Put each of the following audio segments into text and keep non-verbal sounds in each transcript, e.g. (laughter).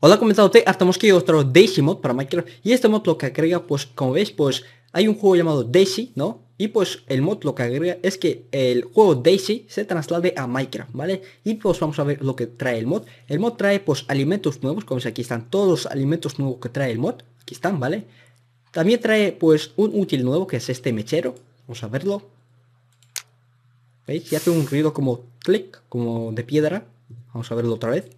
Hola comenzándote, estamos aquí otro Daisy mod para Minecraft y este mod lo que agrega pues como veis pues hay un juego llamado Daisy, ¿no? Y pues el mod lo que agrega es que el juego Daisy se traslade a Minecraft, ¿vale? Y pues vamos a ver lo que trae el mod. El mod trae pues alimentos nuevos, como veis aquí están todos los alimentos nuevos que trae el mod, aquí están, ¿vale? También trae pues un útil nuevo que es este mechero, vamos a verlo. ¿Veis? Y hace un ruido como clic, como de piedra. Vamos a verlo otra vez.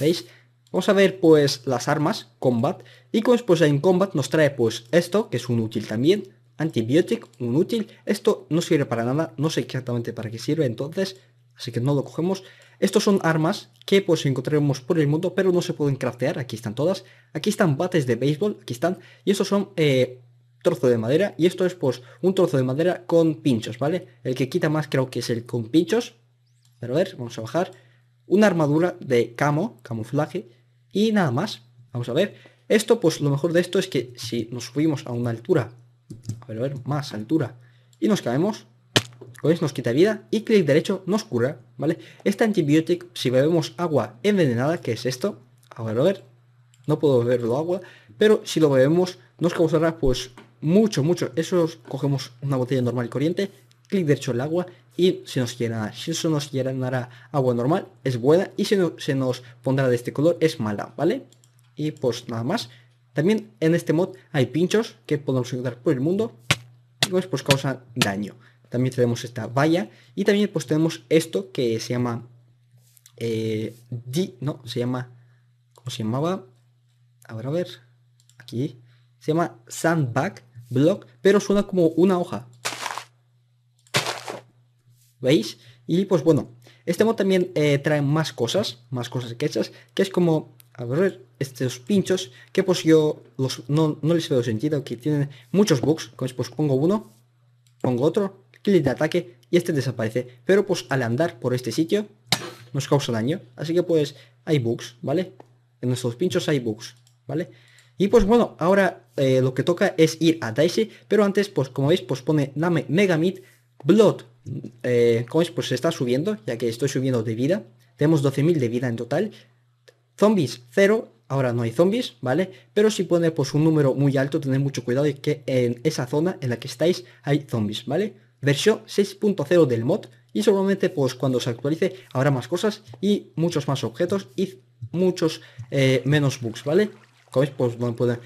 ¿Veis? Vamos a ver pues las armas, combat. Y pues en combat nos trae pues esto, que es un útil también. Antibiotic, un útil. Esto no sirve para nada, no sé exactamente para qué sirve entonces. Así que no lo cogemos. Estos son armas que pues encontraremos por el mundo, pero no se pueden craftear. Aquí están todas. Aquí están bates de béisbol, aquí están. Y estos son eh, trozo de madera. Y esto es pues un trozo de madera con pinchos, ¿vale? El que quita más creo que es el con pinchos. Pero a ver, vamos a bajar una armadura de camo, camuflaje y nada más. Vamos a ver. Esto, pues lo mejor de esto es que si nos subimos a una altura, a ver, a ver, más altura, y nos caemos, pues nos quita vida y clic derecho nos cura, ¿vale? Este antibiótico, si bebemos agua envenenada, que es esto, a ver, a ver, no puedo beberlo agua, pero si lo bebemos nos causará pues mucho, mucho. Eso cogemos una botella normal y corriente, clic derecho el agua y se nos llenará. Si eso nos llenará agua normal, es buena. Y si no, se nos pondrá de este color, es mala, ¿vale? Y pues nada más. También en este mod hay pinchos que podemos encontrar por el mundo. Y pues, pues causan daño. También tenemos esta valla. Y también pues tenemos esto que se llama... Eh, no, se llama... ¿Cómo se llamaba? A ver, a ver. Aquí. Se llama Sandbag Block. Pero suena como una hoja. ¿Veis? Y pues bueno, este mod también eh, trae más cosas, más cosas que hechas, que es como, a ver, estos pinchos, que pues yo los, no, les veo sentido, que tienen muchos bugs, pues, pues pongo uno, pongo otro, clic de ataque y este desaparece, pero pues al andar por este sitio nos causa daño, así que pues hay bugs, ¿vale? En nuestros pinchos hay bugs, ¿vale? Y pues bueno, ahora eh, lo que toca es ir a Daisy, pero antes, pues como veis, pues pone Name Megamit Blood eh, ¿cómo es? Pues se está subiendo, ya que estoy subiendo de vida. Tenemos 12.000 de vida en total. Zombies 0, ahora no hay zombies, ¿vale? Pero si pone pues un número muy alto, tened mucho cuidado de que en esa zona en la que estáis hay zombies, ¿vale? Versión 6.0 del mod y seguramente pues cuando se actualice habrá más cosas y muchos más objetos y muchos eh, menos bugs, ¿vale? Como veis, pues no pueden...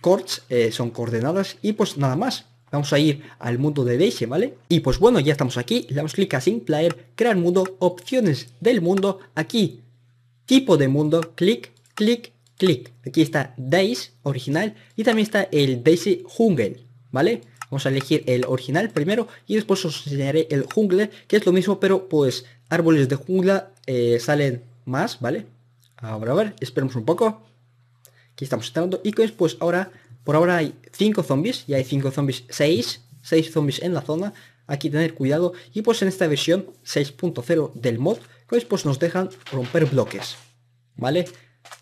Cords eh, son coordenadas y pues nada más. Vamos a ir al mundo de Daisy, ¿vale? Y pues bueno, ya estamos aquí, le damos clic a Sync Player, crear mundo, opciones del mundo, aquí, tipo de mundo, clic, clic, clic. Aquí está Daisy original y también está el Daisy Jungle, ¿vale? Vamos a elegir el original primero y después os enseñaré el jungle, que es lo mismo, pero pues árboles de jungla eh, salen más, ¿vale? Ahora a ver, esperemos un poco. Aquí estamos entrando y pues ahora por ahora hay 5 zombies, y hay 5 zombies, 6, 6 zombies en la zona. Aquí tener cuidado. Y pues en esta versión 6.0 del mod, pues, pues nos dejan romper bloques. ¿Vale?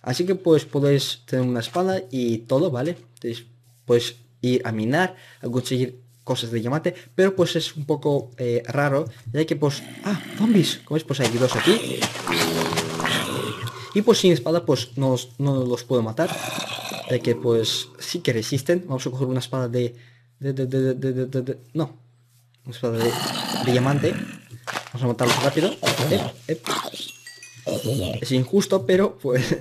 Así que pues podéis tener una espada y todo, ¿vale? Entonces, pues ir a minar, a conseguir cosas de diamante, pero pues es un poco eh, raro, ya que pues... ¡Ah! ¡Zombies! Como es, pues hay dos aquí. Y pues sin espada pues no, no los puedo matar de que pues sí que resisten. Vamos a coger una espada de... de, de, de, no. Una espada de, diamante. Vamos a matarlos rápido. Es injusto, pero pues...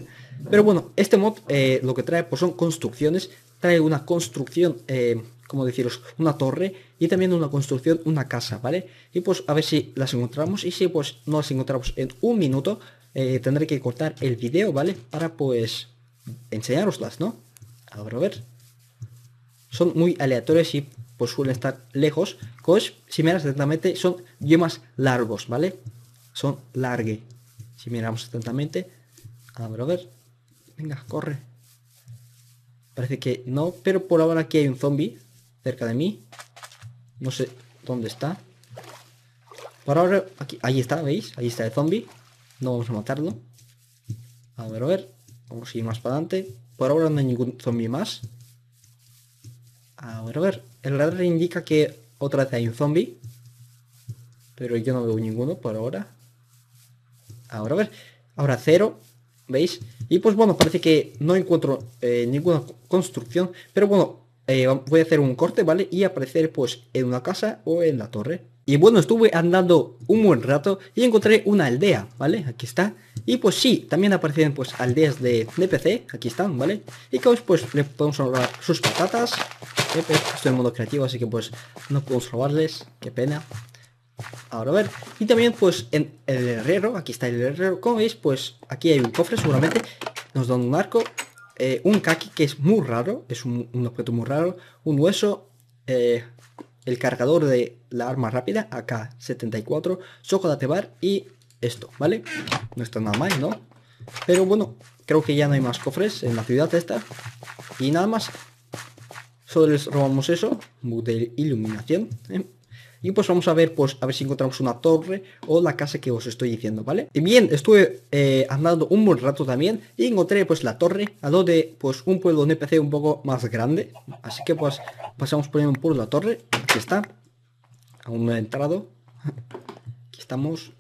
Pero bueno, este mod eh, lo que trae pues son construcciones. Trae una construcción, eh, como deciros, una torre y también una construcción, una casa, ¿vale? Y pues a ver si las encontramos y si pues no las encontramos en un minuto, eh, tendré que cortar el video, ¿vale? Para pues enseñaroslas, ¿no? Ahora a ver. Son muy aleatorios y pues suelen estar lejos. Pues, si miras atentamente, son biomas largos, ¿vale? Son largue. Si miramos atentamente. Ahora a ver. Venga, corre. Parece que no, pero por ahora aquí hay un zombie cerca de mí. No sé dónde está. Por ahora, aquí, ahí está, ¿veis? Ahí está el zombie. No vamos a matarlo. A ver, a ver. Vamos a ir más para adelante. Por ahora no hay ningún zombie más. A ver, a ver. El radar indica que otra vez hay un zombie. Pero yo no veo ninguno por ahora. Ahora a ver. Ahora cero. ¿veis? Y pues bueno, parece que no encuentro eh, ninguna construcción, pero bueno, eh, voy a hacer un corte, ¿vale? Y aparecer pues en una casa o en la torre. Y bueno, estuve andando un buen rato y encontré una aldea, ¿vale? Aquí está. Y pues sí, también aparecen pues aldeas de, de PC, aquí están, ¿vale? Y que pues le podemos robar sus patatas. Eh, estoy en modo creativo, así que pues no podemos robarles, qué pena. Ahora a ver, y también pues en el herrero, aquí está el herrero, como veis, pues aquí hay un cofre seguramente, nos dan un arco, eh, un kaki que es muy raro, es un, objeto muy raro, un hueso, eh, el cargador de la arma rápida, acá 74, chocolate bar y esto, ¿vale? No está nada mal, ¿no? Pero bueno, creo que ya no hay más cofres en la ciudad esta. Y nada más. Solo les robamos eso, de iluminación. ¿eh? Y pues vamos a ver, pues a ver si encontramos una torre o la casa que os estoy diciendo, ¿vale? Y bien, estuve eh, andando un buen rato también y encontré pues la torre a lo de pues un pueblo de NPC un poco más grande. Así que pues pasamos por por la torre. Aquí está. Aún no he entrado. Aquí estamos.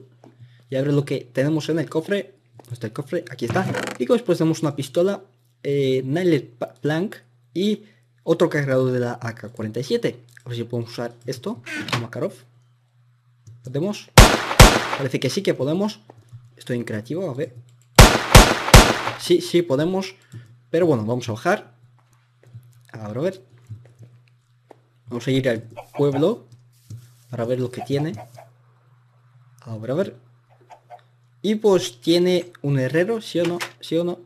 Y a ver lo que tenemos en el cofre. Está el cofre, aquí está. Y después tenemos una pistola, eh, Plank y otro cargador de la AK-47. A ver si podemos usar esto, Makarov. ¿Podemos? Parece que sí que podemos. Estoy en creativo, a ver. Sí, sí, podemos. Pero bueno, vamos a bajar. Ahora a ver. Vamos a ir al pueblo. Para ver lo que tiene. Ahora a ver. Y pues tiene un herrero, ¿sí o no? ¿Sí o no?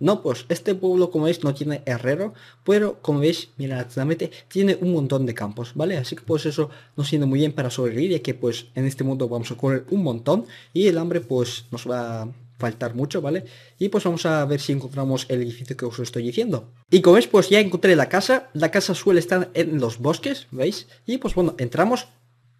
No, pues este pueblo, como veis, no tiene herrero, pero como veis, mira, exactamente, tiene un montón de campos, ¿vale? Así que pues eso nos siente muy bien para sobrevivir, ya que pues en este mundo vamos a correr un montón y el hambre pues nos va a faltar mucho, ¿vale? Y pues vamos a ver si encontramos el edificio que os estoy diciendo. Y como veis, pues ya encontré la casa, la casa suele estar en los bosques, ¿veis? Y pues bueno, entramos...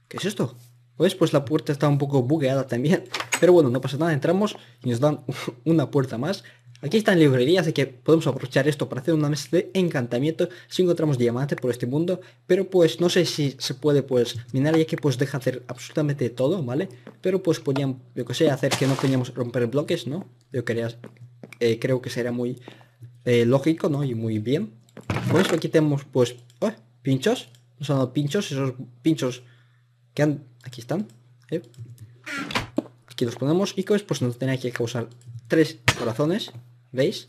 ¿Qué es esto? ¿Ves? Pues la puerta está un poco bugueada también. Pero bueno, no pasa nada, entramos y nos dan (laughs) una puerta más. Aquí están librerías, así que podemos aprovechar esto para hacer una mesa de encantamiento si encontramos diamante por este mundo. Pero pues no sé si se puede pues minar ya que pues deja hacer absolutamente todo, ¿vale? Pero pues podían, yo que sé, hacer que no podíamos romper bloques, ¿no? Yo quería, eh, creo que sería muy eh, lógico, ¿no? Y muy bien. Pues aquí tenemos pues pinchos. No son pinchos, esos pinchos que han... Aquí están. ¿eh? Aquí los ponemos y pues, nos tenía que causar tres corazones. ¿Veis?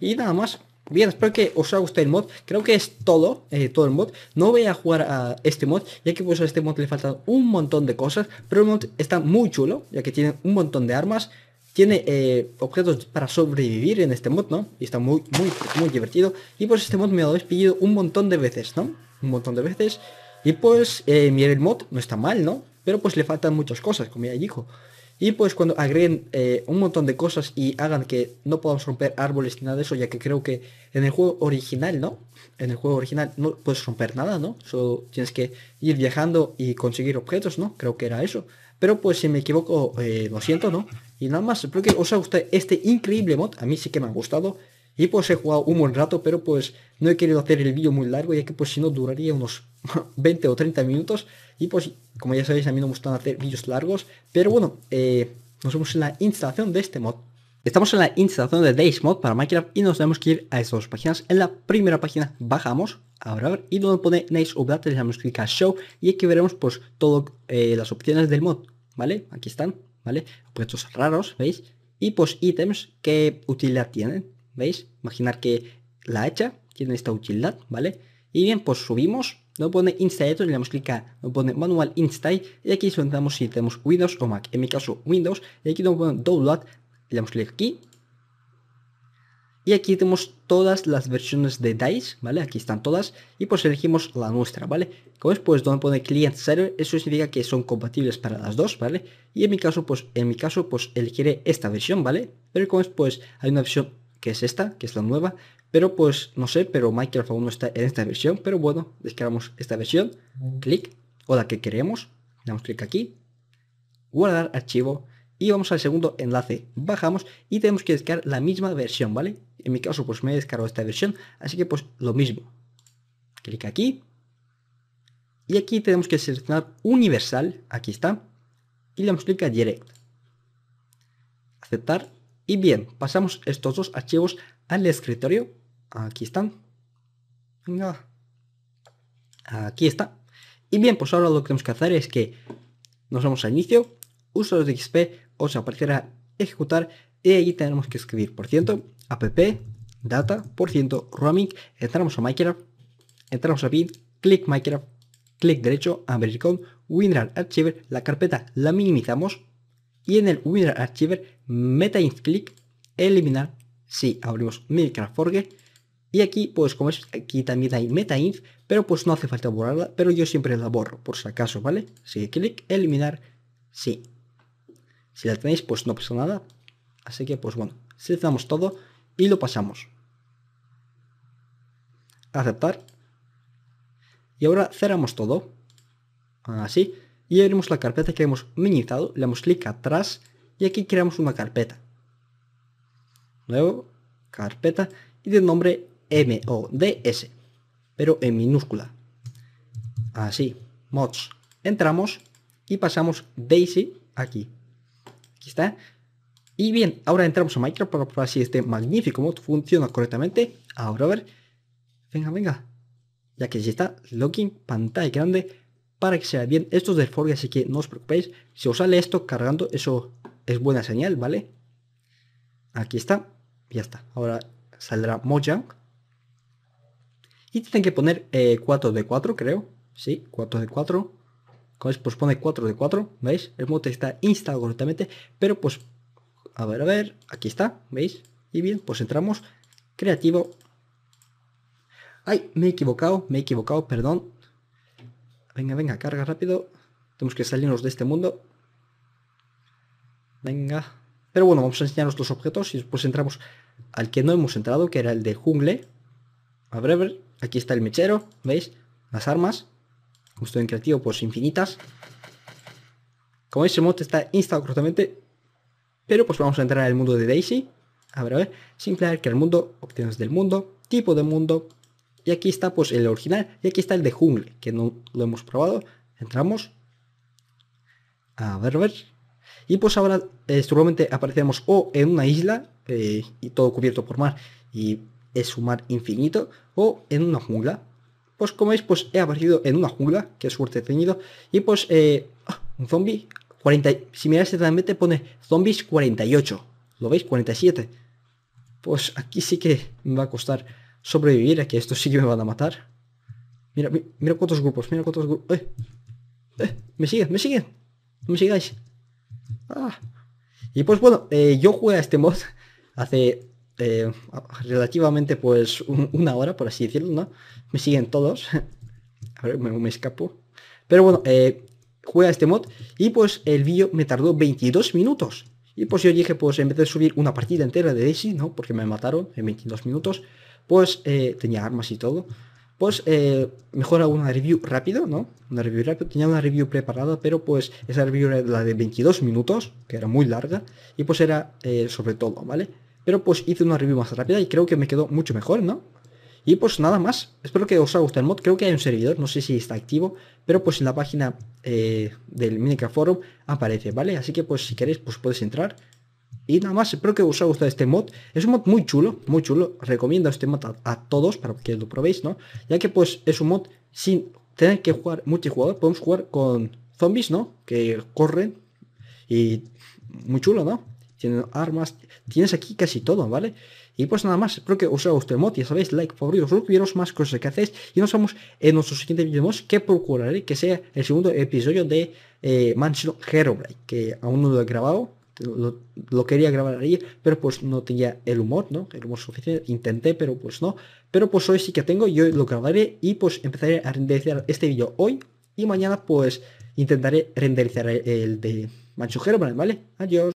Y nada más. Bien, espero que os haya gustado el mod. Creo que es todo, eh, todo el mod. No voy a jugar a este mod, ya que pues a este mod le faltan un montón de cosas. Pero el mod está muy chulo, ya que tiene un montón de armas. Tiene eh, objetos para sobrevivir en este mod, ¿no? Y está muy, muy, muy divertido. Y pues este mod me lo habéis pedido un montón de veces, ¿no? Un montón de veces. Y pues, eh, mira, el mod no está mal, ¿no? Pero pues le faltan muchas cosas, como ya dijo. Y pues cuando agreguen eh, un montón de cosas y hagan que no podamos romper árboles ni nada de eso, ya que creo que en el juego original, ¿no? En el juego original no puedes romper nada, ¿no? Solo tienes que ir viajando y conseguir objetos, ¿no? Creo que era eso. Pero pues si me equivoco, eh, lo siento, ¿no? Y nada más, espero que os haya gustado este increíble mod. A mí sí que me ha gustado. Y pues he jugado un buen rato, pero pues no he querido hacer el vídeo muy largo, ya que pues si no duraría unos (laughs) 20 o 30 minutos. Y pues, como ya sabéis, a mí no me gustan hacer vídeos largos. Pero bueno, eh, nos vemos en la instalación de este mod. Estamos en la instalación de Days Mod para Minecraft y nos tenemos que ir a estas dos páginas. En la primera página bajamos, ahora y donde pone Nice Update le damos clic a Show y aquí veremos pues todas eh, las opciones del mod, ¿vale? Aquí están, ¿vale? Objetos raros, ¿veis? Y pues ítems, ¿qué utilidad tienen? ¿Veis? Imaginar que la hecha tiene esta utilidad, ¿vale? Y bien, pues subimos, no pone Install, le damos clic a, no pone Manual Install, y aquí soltamos si tenemos Windows o Mac, en mi caso Windows, y aquí no pone Download, le damos clic aquí, y aquí tenemos todas las versiones de DICE, ¿vale? Aquí están todas. Y pues elegimos la nuestra, ¿vale? Como es, pues donde pone Client Server, eso significa que son compatibles para las dos, ¿vale? Y en mi caso, pues en mi caso, pues elegiré esta versión, ¿vale? Pero como es, pues hay una versión que es esta, que es la nueva. Pero pues no sé, pero Minecraft aún no está en esta versión. Pero bueno, descargamos esta versión. Clic o la que queremos. Damos clic aquí. Guardar archivo. Y vamos al segundo enlace. Bajamos y tenemos que descargar la misma versión, ¿vale? En mi caso pues me he descargado esta versión. Así que pues lo mismo. Clic aquí. Y aquí tenemos que seleccionar universal. Aquí está. Y le damos clic a direct. Aceptar Y bien, pasamos estos dos archivos al escritorio. Aquí están. Venga. Aquí está. Y bien, pues ahora lo que tenemos que hacer es que nos vamos a inicio, usuarios de XP, os aparecerá ejecutar y ahí tenemos que escribir por ciento, app, data, por ciento, roaming, entramos a Minecraft, entramos a bin, clic Minecraft, clic derecho, abrir con WinRAR Archiver, la carpeta la minimizamos y en el WinRAR Archiver metainf clic, eliminar, si abrimos Minecraft Forge y aquí pues como es, aquí también hay metainf, pero pues no hace falta borrarla, pero yo siempre la borro por si acaso, ¿vale? Así que clic, eliminar, sí. Si la tenéis pues no pasa nada, así que pues bueno, seleccionamos todo y lo pasamos. Aceptar. Y ahora cerramos todo. Así. Y abrimos la carpeta que hemos minimizado, le damos clic atrás y aquí creamos una carpeta. Luego, carpeta y de nombre M-O-D-S pero en minúscula. Así, mods. Entramos y pasamos Daisy aquí. Aquí está. Y bien, ahora entramos a Minecraft para probar si este magnífico mod funciona correctamente. Ahora a ver. Venga, venga. Ya que si está, login, pantalla grande, para que sea bien. Esto es del Forge, así que no os preocupéis. Si os sale esto cargando, eso es buena señal, ¿vale? Aquí está. Ya está. Ahora saldrá Mojang. Y tienen que poner 4 de 4, creo. Sí, 4 de 4. Como pues pone 4 de 4, ¿veis? El mod está instalado correctamente, pero pues, a ver, a ver, aquí está, ¿veis? Y bien, pues entramos, creativo. Ay, me he equivocado, me he equivocado, perdón. Venga, venga, carga rápido. Tenemos que salirnos de este mundo. Venga. Pero bueno, vamos a enseñaros los objetos y después entramos al que no hemos entrado, que era el de jungle. A ver, Aquí está el mechero, ¿veis? Las armas. Como estoy en creativo, pues infinitas. Como veis, el mod está instalado correctamente. Pero pues vamos a entrar al mundo de Daisy. A ver, a ver. Simple que el mundo, opciones del mundo, tipo de mundo. Y aquí está pues el original. Y aquí está el de jungle, que no lo hemos probado. Entramos. A ver, a ver. Y pues ahora eh, seguramente aparecemos o en una isla eh, y todo cubierto por mar y es un mar infinito o en una jungla. Pues como veis, pues he aparecido en una jungla, que suerte he tenido. Y pues, eh, ah, un zombie, 40, si miráis exactamente pone zombies 48. ¿Lo veis? 47. Pues aquí sí que me va a costar sobrevivir, a que estos sí que me van a matar. Mira, mira cuántos grupos, mira cuántos grupos. Eh, eh, me siguen, me siguen. Me sigáis. Ah. Y pues bueno, eh, yo jugué a este mod hace relativamente pues una hora, por así decirlo, ¿no? Me siguen todos. (laughs) A ver, me, escapo. Pero bueno, eh, juega este mod y pues el vídeo me tardó 22 minutos. Y pues yo dije, pues en vez de subir una partida entera de Daisy, ¿no? Porque me mataron en 22 minutos, pues eh, tenía armas y todo. Pues eh, mejor una review rápido, ¿no? Una review rápido. Tenía una review preparada, pero pues esa review era la de 22 minutos, que era muy larga. Y pues era sobre todo, ¿vale? Pero pues hice una review más rápida y creo que me quedó mucho mejor, ¿no? Y pues nada más, espero que os haya gustado el mod, creo que hay un servidor, no sé si está activo, pero pues en la página eh, del Minecraft Forum aparece, ¿vale? Así que pues si queréis pues puedes entrar. Y nada más, espero que os haya gustado este mod, es un mod muy chulo, muy chulo, recomiendo este mod a, todos para que lo probéis, ¿no? Ya que pues es un mod sin tener que jugar multijugador, podemos jugar con zombies, ¿no? Que corren y muy chulo, ¿no? tienen armas, tienes aquí casi todo, ¿vale? Y pues nada más, espero que os haya gustado el mod, ya sabéis, like, favoritos, suscribiros, más cosas que hacéis, y nos vemos en nuestro siguiente vídeo que procuraré que sea el segundo episodio de eh, Mansion Herobrine, que aún no lo he grabado, lo, quería grabar ayer, pero pues no tenía el humor, ¿no? El humor suficiente, intenté, pero pues no. Pero pues hoy sí que tengo, yo lo grabaré y pues empezaré a renderizar este vídeo hoy y mañana pues intentaré renderizar el de Mansion Herobrine, ¿vale? Adiós.